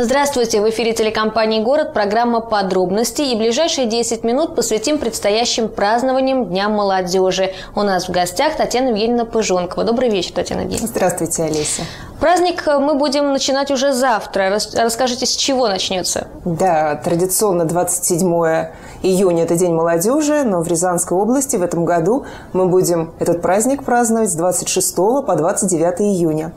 Здравствуйте! В эфире телекомпании «Город» программа «Подробности» и ближайшие 10 минут посвятим предстоящим празднованиям Дня молодежи. У нас в гостях Татьяна Евгеньевна Пыжонкова. Добрый вечер, Татьяна Евгеньевна. Здравствуйте, Олеся. Праздник мы будем начинать уже завтра. Расскажите, с чего начнется? Да, традиционно 27 июня – это День молодежи, но в Рязанской области в этом году мы будем этот праздник праздновать с 26 по 29 июня.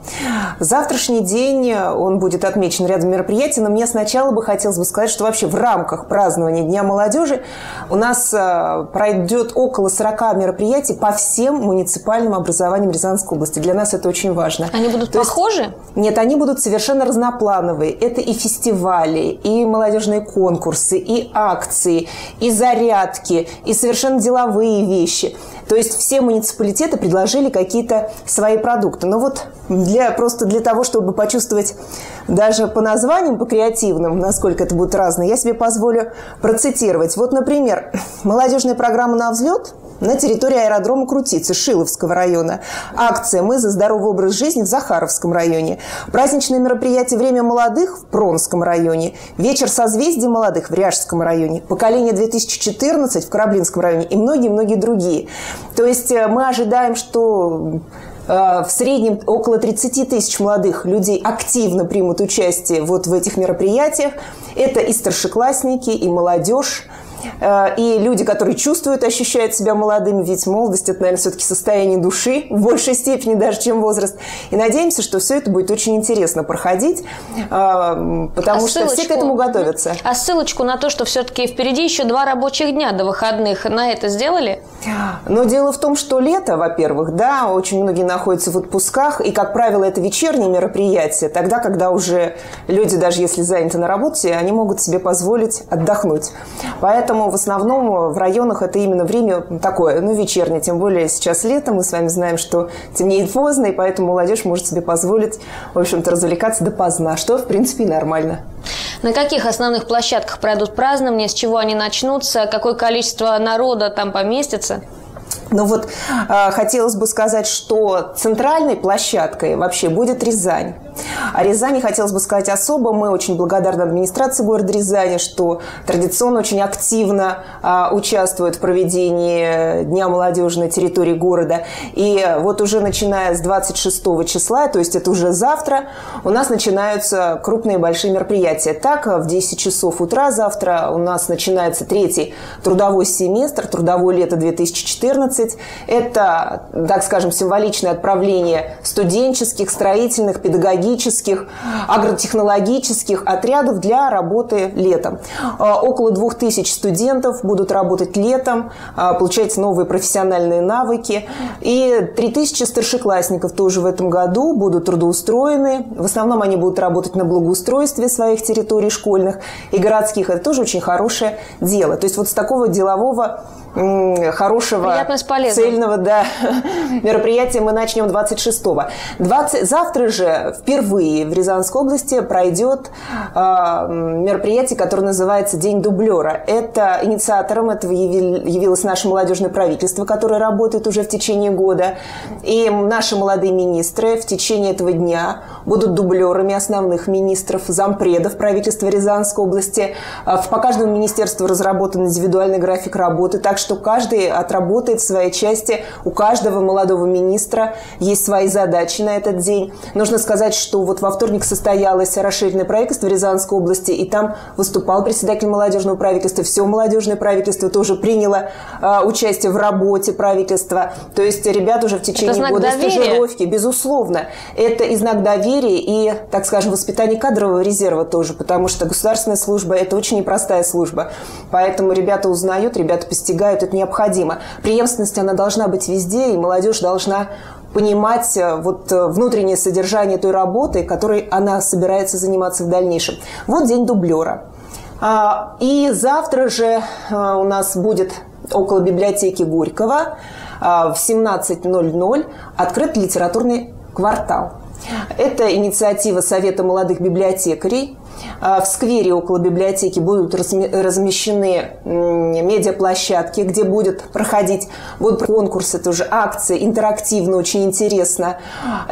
Завтрашний день, он будет отмечен рядом мероприятий, но мне сначала бы хотелось бы сказать, что вообще в рамках празднования Дня молодежи у нас э, пройдет около 40 мероприятий по всем муниципальным образованиям Рязанской области. Для нас это очень важно. Они будут То похожи? Есть, нет, они будут совершенно разноплановые. Это и фестивали, и молодежные конкурсы, и акции, и зарядки, и совершенно деловые вещи. То есть все муниципалитеты предложили какие-то свои продукты. Но вот для, просто для того, чтобы почувствовать даже по названиям, по креативным, насколько это будет разное, я себе позволю процитировать. Вот, например, молодежная программа «На взлет» на территории аэродрома Крутицы Шиловского района. Акция «Мы за здоровый образ жизни» в Захаровском районе. Праздничное мероприятие «Время молодых» в Пронском районе. Вечер созвездия молодых в Ряжском районе. Поколение 2014 в Кораблинском районе и многие-многие другие. То есть э, мы ожидаем, что э, в среднем около 30 тысяч молодых людей активно примут участие вот в этих мероприятиях. Это и старшеклассники, и молодежь. Э, и люди, которые чувствуют, ощущают себя молодыми, ведь молодость – это, наверное, все-таки состояние души в большей степени даже, чем возраст. И надеемся, что все это будет очень интересно проходить, э, потому а что ссылочку, все к этому готовятся. А ссылочку на то, что все-таки впереди еще два рабочих дня до выходных, на это сделали? Но дело в том, что лето, во-первых, да, очень многие находятся в отпусках, и, как правило, это вечерние мероприятия, тогда, когда уже люди, даже если заняты на работе, они могут себе позволить отдохнуть. Поэтому Поэтому в основном в районах это именно время такое, ну, вечернее. Тем более сейчас лето, мы с вами знаем, что темнеет поздно, и поэтому молодежь может себе позволить, в общем-то, развлекаться допоздна, что, в принципе, нормально. На каких основных площадках пройдут празднования, с чего они начнутся, какое количество народа там поместится? Но вот э, хотелось бы сказать, что центральной площадкой вообще будет Рязань. О Рязани хотелось бы сказать особо. Мы очень благодарны администрации города Рязани, что традиционно очень активно э, участвует в проведении Дня молодежи на территории города. И вот уже начиная с 26 числа, то есть это уже завтра, у нас начинаются крупные большие мероприятия. Так, в 10 часов утра завтра у нас начинается третий трудовой семестр, трудовое лето 2014 11. Это, так скажем, символичное отправление студенческих, строительных, педагогических, агротехнологических отрядов для работы летом. А, около двух тысяч студентов будут работать летом, а, получать новые профессиональные навыки. И 3000 старшеклассников тоже в этом году будут трудоустроены. В основном они будут работать на благоустройстве своих территорий школьных и городских. Это тоже очень хорошее дело. То есть вот с такого делового хорошего, цельного да, мероприятия мы начнем 26-го. 20... Завтра же впервые в Рязанской области пройдет э, мероприятие, которое называется День дублера. Это инициатором этого явил... явилось наше молодежное правительство, которое работает уже в течение года. И наши молодые министры в течение этого дня будут дублерами основных министров, зампредов правительства Рязанской области. А, по каждому министерству разработан индивидуальный график работы, так что каждый отработает в своей части. У каждого молодого министра есть свои задачи на этот день. Нужно сказать, что вот во вторник состоялось расширенное правительство Рязанской области, и там выступал председатель молодежного правительства. Все молодежное правительство тоже приняло э, участие в работе правительства. То есть ребята уже в течение года доверия. стажировки, безусловно. Это и знак доверия, и, так скажем, воспитание кадрового резерва тоже, потому что государственная служба – это очень непростая служба. Поэтому ребята узнают, ребята постигают считают это необходимо. Преемственность, она должна быть везде, и молодежь должна понимать э, вот э, внутреннее содержание той работы, которой она собирается заниматься в дальнейшем. Вот день дублера. А, и завтра же э, у нас будет около библиотеки Горького в 17.00 открыт литературный квартал. Это инициатива Совета молодых библиотекарей. А, в сквере около библиотеки будут размещены медиаплощадки, где будет проходить будут конкурсы, тоже акции, интерактивно, очень интересно.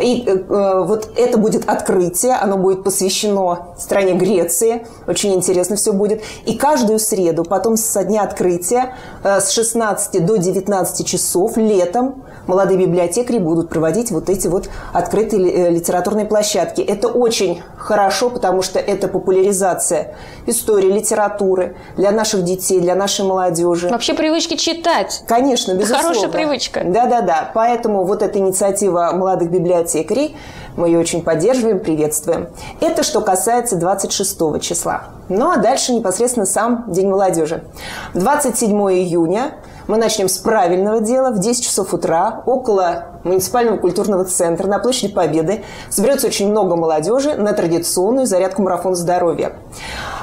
И э, э, вот это будет открытие, оно будет посвящено стране Греции, очень интересно все будет. И каждую среду, потом со дня открытия, э, с 16 до 19 часов летом молодые библиотекари будут проводить вот эти вот открытые литературные площадки. Это очень хорошо, потому что это популяризация истории, литературы для наших детей, для нашей молодежи. Вообще привычки читать. Конечно, безусловно. Хорошая привычка. Да-да-да. Поэтому вот эта инициатива молодых библиотекарей, мы ее очень поддерживаем, приветствуем. Это что касается 26 числа. Ну а дальше непосредственно сам День молодежи. 27 июня мы начнем с правильного дела. В 10 часов утра около муниципального культурного центра на площади Победы соберется очень много молодежи на традиционную зарядку марафон здоровья.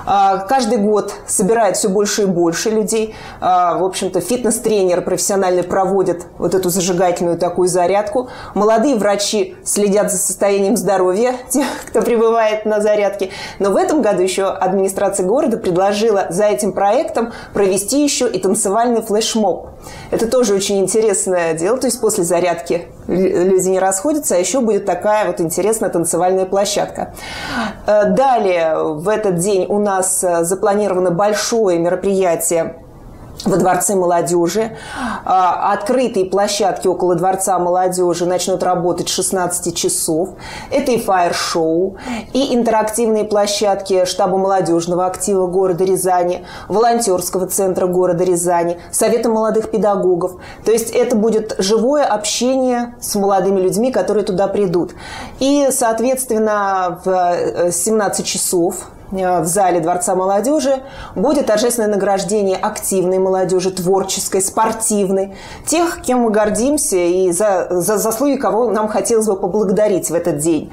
А, каждый год собирает все больше и больше людей. А, в общем-то, фитнес-тренеры профессионально проводят вот эту зажигательную такую зарядку. Молодые врачи следят за состоянием здоровья тех, кто пребывает на зарядке. Но в этом году еще администрация города предложила за этим проектом провести еще и танцевальный флешмоб. Это тоже очень интересное дело. То есть после зарядки люди не расходятся, а еще будет такая вот интересная танцевальная площадка. Э, далее в этот день у нас э, запланировано большое мероприятие во Дворце молодежи. А, открытые площадки около Дворца молодежи начнут работать с 16 часов. Это и фаер-шоу, и интерактивные площадки штаба молодежного актива города Рязани, волонтерского центра города Рязани, Совета молодых педагогов. То есть это будет живое общение с молодыми людьми, которые туда придут. И, соответственно, в 17 э, часов в зале Дворца молодежи будет торжественное награждение активной молодежи, творческой, спортивной, тех, кем мы гордимся и за, за заслуги кого нам хотелось бы поблагодарить в этот день.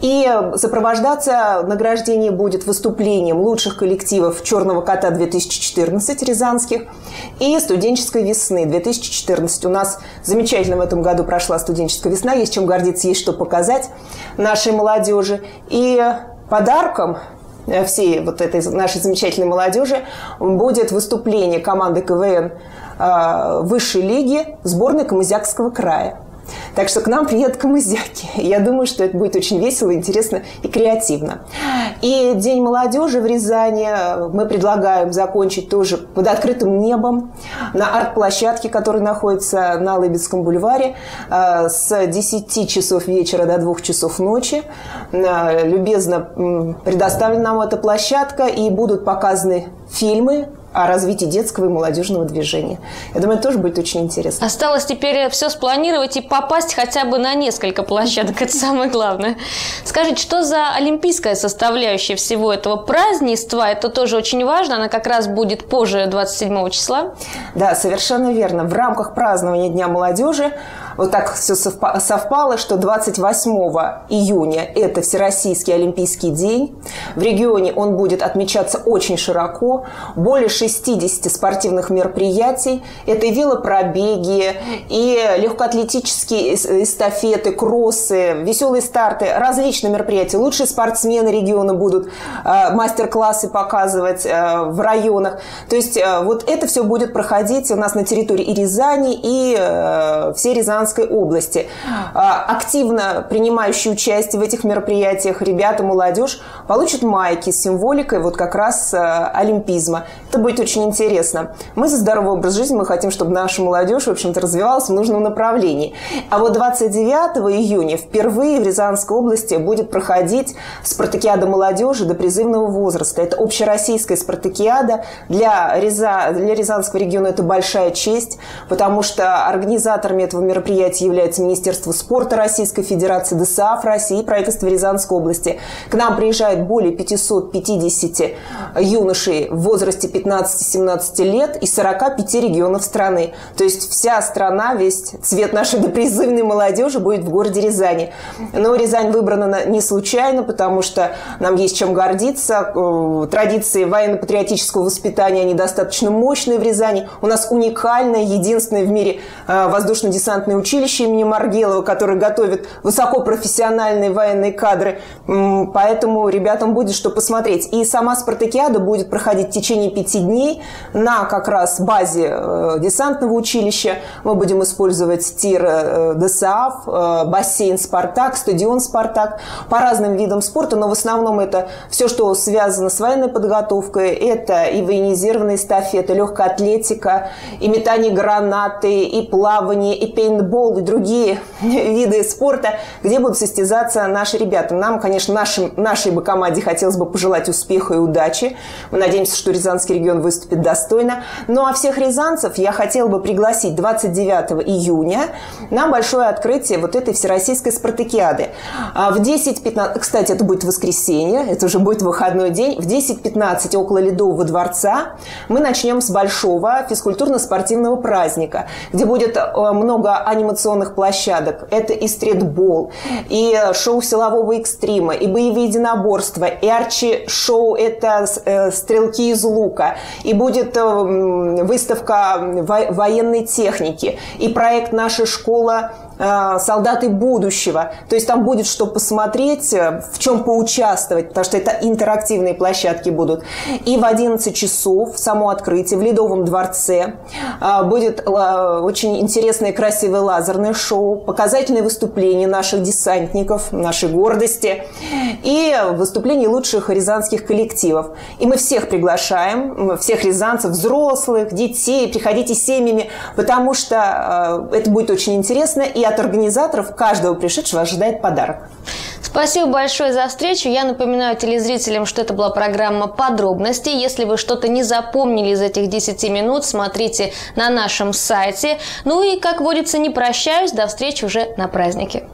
И сопровождаться награждение будет выступлением лучших коллективов «Черного кота-2014» рязанских и «Студенческой весны 2014». У нас замечательно в этом году прошла студенческая весна, есть чем гордиться, есть что показать нашей молодежи. И подарком Э, всей вот этой нашей замечательной молодежи будет выступление команды КВН э, высшей лиги сборной Камызякского края. Так что к нам приедут камызяки. Я думаю, что это будет очень весело, интересно и креативно. И День молодежи в Рязани мы предлагаем закончить тоже под открытым небом на арт-площадке, которая находится на Лыбецком бульваре э, с 10 часов вечера до 2 часов ночи. Э, любезно предоставлена нам эта площадка и будут показаны фильмы о развитии детского и молодежного движения. Я думаю, это тоже будет очень интересно. Осталось теперь все спланировать и попасть хотя бы на несколько площадок. Это самое главное. Скажите, что за олимпийская составляющая всего этого празднества? Это тоже очень важно. Она как раз будет позже 27 числа. Да, совершенно верно. В рамках празднования Дня молодежи вот так все совпало, что 28 июня – это Всероссийский Олимпийский день. В регионе он будет отмечаться очень широко. Более 60 спортивных мероприятий. Это и велопробеги, и легкоатлетические эстафеты, кроссы, веселые старты, различные мероприятия. Лучшие спортсмены региона будут э, мастер-классы показывать э, в районах. То есть э, вот это все будет проходить у нас на территории и Рязани, и всей Рязанской области. Активно принимающие участие в этих мероприятиях ребята, молодежь получат майки с символикой вот как раз олимпизма. Это будет очень интересно. Мы за здоровый образ жизни, мы хотим, чтобы наша молодежь, в общем-то, развивалась в нужном направлении. А вот 29 июня впервые в Рязанской области будет проходить спартакиада молодежи до призывного возраста. Это общероссийская спартакиада. Для, Ряза, для Рязанского региона это большая честь, потому что организаторами этого мероприятия является Министерство спорта Российской Федерации, ДСАФ России и правительство Рязанской области. К нам приезжает более 550 юношей в возрасте 15 15-17 лет из 45 регионов страны. То есть вся страна, весь цвет нашей допризывной молодежи будет в городе Рязани. Но Рязань выбрана не случайно, потому что нам есть чем гордиться. Э, традиции военно-патриотического воспитания, они достаточно мощные в Рязани. У нас уникальное, единственное в мире э, воздушно-десантное училище имени Маргелова, которое готовит высокопрофессиональные военные кадры. Поэтому ребятам будет что посмотреть. И сама спартакиада будет проходить в течение пяти дней на как раз базе э, десантного училища. Мы будем использовать тир э, ДСАФ, э, бассейн «Спартак», стадион «Спартак» по разным видам спорта, но в основном это все, что связано с военной подготовкой. Это и военизированные эстафеты, легкая атлетика, и метание гранаты, и плавание, и пейнтбол, и другие виды спорта, где будут состязаться наши ребята. Нам, конечно, нашим, нашей бы команде хотелось бы пожелать успеха и удачи. Мы надеемся, что Рязанский регион выступит достойно. Ну а всех рязанцев я хотела бы пригласить 29 июня на большое открытие вот этой всероссийской спартакиады. А в 10-15, кстати, это будет воскресенье, это уже будет выходной день, в 10-15 около Ледового дворца мы начнем с большого физкультурно-спортивного праздника, где будет э, много анимационных площадок. Это и стритбол, и шоу силового экстрима, и боевые единоборства, и арчи-шоу – это э, стрелки из лука, и будет э, выставка военной техники, и проект «Наша школа Э, солдаты будущего. То есть там будет что посмотреть, э, в чем поучаствовать, потому что это интерактивные площадки будут. И в 11 часов само открытие в Ледовом дворце э, будет очень интересное красивое лазерное шоу, показательные выступления наших десантников, нашей гордости и выступления лучших рязанских коллективов. И мы всех приглашаем, всех рязанцев, взрослых, детей, приходите с семьями, потому что это будет очень интересно и от организаторов каждого пришедшего ожидает подарок. Спасибо большое за встречу. Я напоминаю телезрителям, что это была программа подробностей. Если вы что-то не запомнили из этих 10 минут, смотрите на нашем сайте. Ну и, как водится, не прощаюсь. До встречи уже на празднике.